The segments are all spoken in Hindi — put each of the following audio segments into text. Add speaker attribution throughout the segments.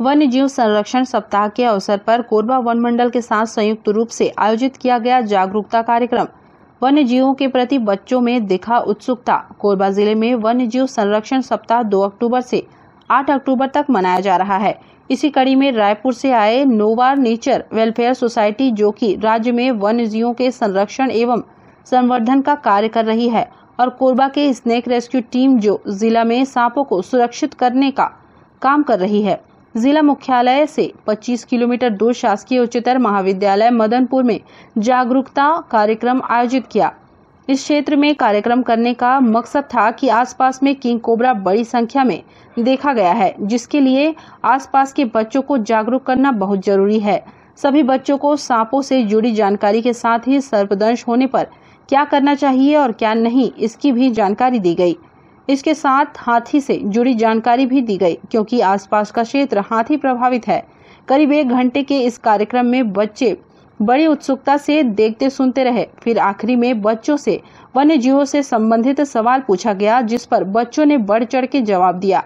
Speaker 1: वन्य जीव संरक्षण सप्ताह के अवसर पर कोरबा वन मंडल के साथ संयुक्त रूप से आयोजित किया गया जागरूकता कार्यक्रम। वन्य जीवों के प्रति बच्चों में दिखा उत्सुकता। कोरबा ज़िले में वन्य जीव संरक्षण सप्ताह 2 अक्टूबर से 8 अक्टूबर तक मनाया जा रहा है। इसी कड़ी में रायपुर से आए नोवार नेचर वेलफेयर सोसाइटी, जो कि राज्य में वन्य जीवों के संरक्षण एवं संवर्धन का कार्य कर रही है, और कोरबा के स्नेक रेस्क्यू टीम, जो जिला में सांपों को सुरक्षित करने का काम कर रही है। जिला मुख्यालय से 25 किलोमीटर दूर शासकीय उच्चतर महाविद्यालय मदनपुर में जागरूकता कार्यक्रम आयोजित किया। इस क्षेत्र में कार्यक्रम करने का मकसद था कि आसपास में किंग कोबरा बड़ी संख्या में देखा गया है, जिसके लिए आसपास के बच्चों को जागरूक करना बहुत ज़रूरी है। सभी बच्चों को सांपों से जुड़ी जानकारी के साथ ही सर्पदंश होने पर क्या करना चाहिए और क्या नहीं, इसकी भी जानकारी दी गई। इसके साथ हाथी से जुड़ी जानकारी भी दी गई, क्योंकि आसपास का क्षेत्र हाथी प्रभावित है। करीब एक घंटे के इस कार्यक्रम में बच्चे बड़ी उत्सुकता से देखते सुनते रहे। फिर आखिरी में बच्चों से वन्य जीवों से संबंधित सवाल पूछा गया, जिस पर बच्चों ने बढ़ चढ़ के जवाब दिया।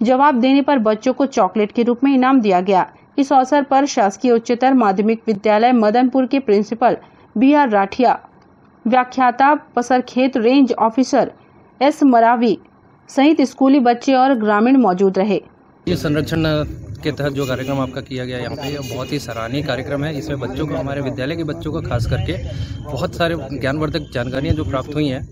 Speaker 1: जवाब देने पर बच्चों को चॉकलेट के रूप में इनाम दिया गया। इस अवसर पर शासकीय उच्चतर माध्यमिक विद्यालय मदनपुर के प्रिंसिपल बी आर राठिया, व्याख्याता Pasarkhet range officer S Marawi सहित स्कूली बच्चे और ग्रामीण मौजूद रहे।
Speaker 2: ये संरक्षण के तहत जो कार्यक्रम आपका किया गया यहाँ पे बहुत ही सराहनीय कार्यक्रम है। इसमें बच्चों को, हमारे विद्यालय के बच्चों को खास करके बहुत सारे ज्ञानवर्धक जानकारियाँ जो प्राप्त हुई हैं,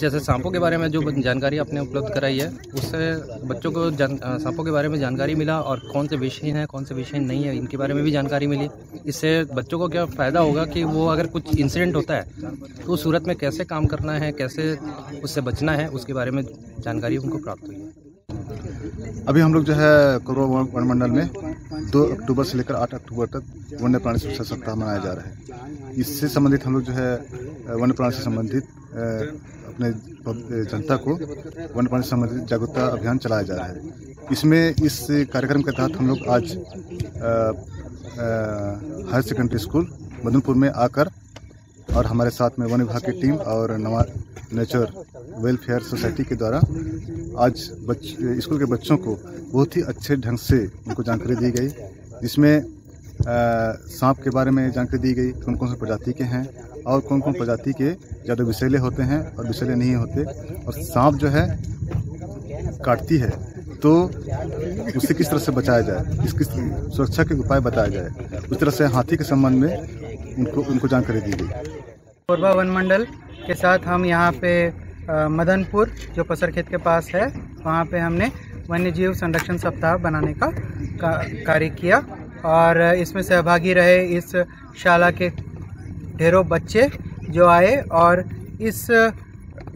Speaker 2: जैसे सांपों के बारे में जो जानकारी आपने उपलब्ध कराई है, उससे बच्चों को सांपों के बारे में जानकारी मिला और कौन से विषय हैं, कौन से विषय नहीं है, इनके बारे में भी जानकारी मिली। इससे बच्चों को क्या फ़ायदा होगा कि वो अगर कुछ इंसिडेंट होता है तो सूरत में कैसे काम करना है, कैसे उससे बचना है, उसके बारे में जानकारी उनको प्राप्त हुई है।
Speaker 3: अभी हम लोग जो है कोरबा वन मंडल में दो अक्टूबर से लेकर आठ अक्टूबर तक वन्य प्राणी सुरक्षा सप्ताह मनाया जा रहा है। इससे संबंधित हम लोग जो है वन्य प्राणी से संबंधित अपने जनता को वन्य प्राणी से संबंधित जागरूकता अभियान चलाया जा रहा है। इसमें इस कार्यक्रम के तहत हम लोग आज हायर सेकेंडरी स्कूल मदनपुर में आकर और हमारे साथ में वन विभाग की टीम और नवा नेचर वेलफेयर सोसाइटी के द्वारा आज स्कूल के बच्चों को बहुत ही अच्छे ढंग से उनको जानकारी दी गई, जिसमें सांप के बारे में जानकारी दी गई कौन कौन से प्रजाति के हैं और कौन कौन प्रजाति के ज़्यादा विषैले होते हैं और विषैले नहीं होते और सांप जो है, काटती है। तो उससे किस तरह से बचाया जाए? किस किस सुरक्षा के उपाय बताया जाए? उस तरह से हाथी के संबंध में उनको उनको जानकारी दी गई।
Speaker 4: कोरबा वन मंडल के साथ हम यहाँ पे मदनपुर, जो पसर खेत के पास है, वहाँ पे हमने वन्य जीव संरक्षण सप्ताह बनाने का, कार्य किया। और इसमें सहभागी रहे इस शाला के ढेरों बच्चे जो आए और इस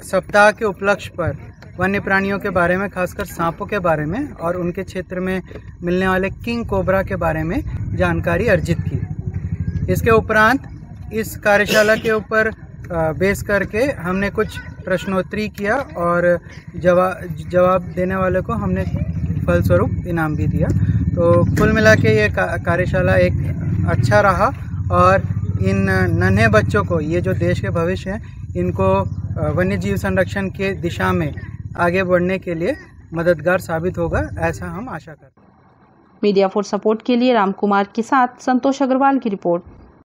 Speaker 4: सप्ताह के उपलक्ष्य पर वन्य प्राणियों के बारे में, खासकर सांपों के बारे में और उनके क्षेत्र में मिलने वाले किंग कोबरा के बारे में जानकारी अर्जित की। इसके उपरांत इस कार्यशाला के ऊपर बेस करके हमने कुछ प्रश्नोत्तरी किया और जवाब जवाब देने वाले को हमने फलस्वरूप इनाम भी दिया। तो कुल मिला के ये कार्यशाला एक अच्छा रहा और इन नन्हे बच्चों को, ये जो देश के भविष्य हैं, इनको वन्य जीव संरक्षण के दिशा में आगे बढ़ने के लिए मददगार साबित होगा, ऐसा हम आशा करते हैं।
Speaker 1: मीडिया फॉर सपोर्ट के लिए रामकुमार के साथ संतोष अग्रवाल की रिपोर्ट।